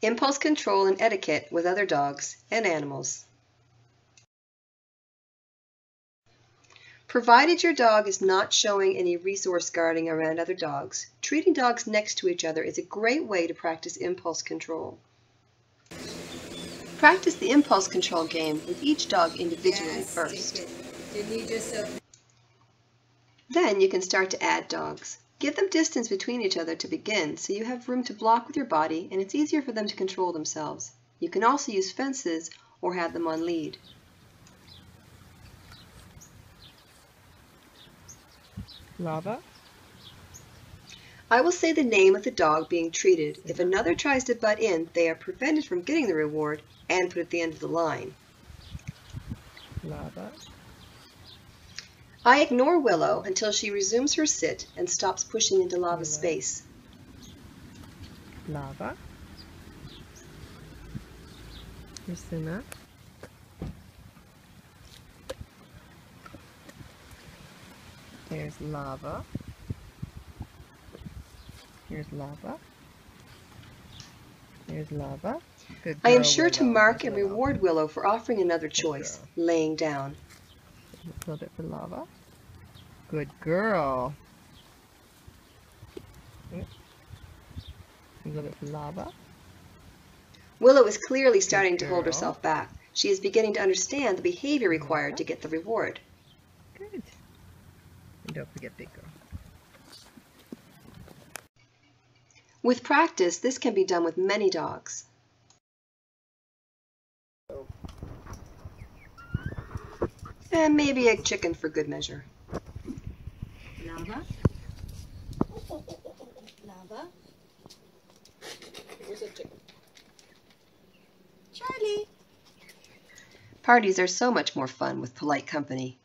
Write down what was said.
Impulse control and etiquette with other dogs and animals. Provided your dog is not showing any resource guarding around other dogs, treating dogs next to each other is a great way to practice impulse control. Practice the impulse control game with each dog individually yes, first. Then you can start to add dogs. Give them distance between each other to begin so you have room to block with your body and it's easier for them to control themselves. You can also use fences or have them on lead. Lava? I will say the name of the dog being treated. If another tries to butt in, they are prevented from getting the reward and put at the end of the line. Lava. I ignore Willow until she resumes her sit and stops pushing into lava space. Lava. Christina. There's lava. Here's lava. Here's lava. Good I am sure Willow. to mark and reward Willow for offering another choice, laying down. A little bit for lava. Good girl. A little bit for lava. Willow is clearly starting to hold herself back. She is beginning to understand the behavior required to get the reward. Good. And don't forget Big Girl. With practice, this can be done with many dogs. And maybe a chicken for good measure. Lava. Lava. Where's a chicken? Charlie. Parties are so much more fun with polite company.